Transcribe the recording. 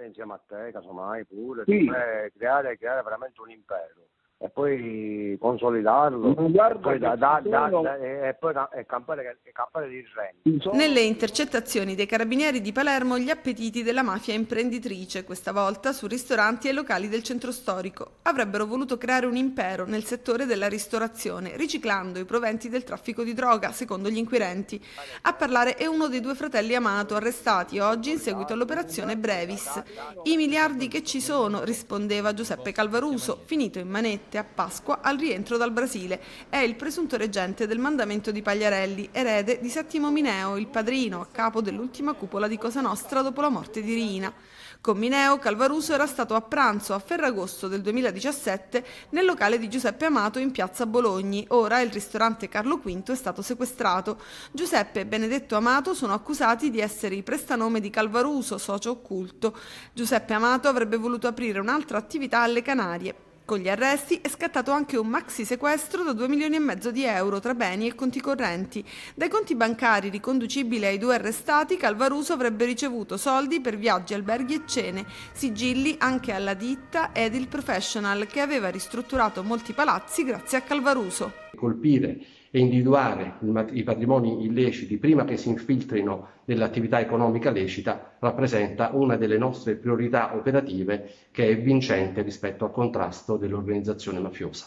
Insieme a te, casomai pure, Sì. cioè, creare, creare veramente un impero e poi consolidarlo e poi, da, da- da- e poi da- e campare, campare di renti. Nelle intercettazioni dei carabinieri di Palermo gli appetiti della mafia imprenditrice, questa volta su ristoranti e locali del centro storico. Avrebbero voluto creare un impero nel settore della ristorazione, riciclando i proventi del traffico di droga, secondo gli inquirenti. A parlare è uno dei due fratelli Amato, arrestati oggi in seguito all'operazione Brevis. I miliardi che ci sono, rispondeva Giuseppe Calvaruso, finito in manette a Pasqua al rientro dal Brasile. È il presunto reggente del mandamento di Pagliarelli, erede di Settimo Mineo, il padrino a capo dell'ultima cupola di Cosa Nostra dopo la morte di Riina. Con Mineo, Calvaruso era stato a pranzo a Ferragosto del 2017 nel locale di Giuseppe Amato in piazza Bologni. Ora il ristorante Carlo V è stato sequestrato. Giuseppe e Benedetto Amato sono accusati di essere i prestanome di Calvaruso, socio occulto. Giuseppe Amato avrebbe voluto aprire un'altra attività alle Canarie. Con gli arresti è scattato anche un maxi sequestro da 2 milioni e mezzo di euro tra beni e conti correnti. Dai conti bancari riconducibili ai due arrestati, Calvaruso avrebbe ricevuto soldi per viaggi, alberghi e cene, sigilli anche alla ditta Edil Professional che aveva ristrutturato molti palazzi grazie a Calvaruso. colpire e individuare i patrimoni illeciti prima che si infiltrino nell'attività economica lecita rappresenta una delle nostre priorità operative che è vincente rispetto al contrasto dell'organizzazione mafiosa.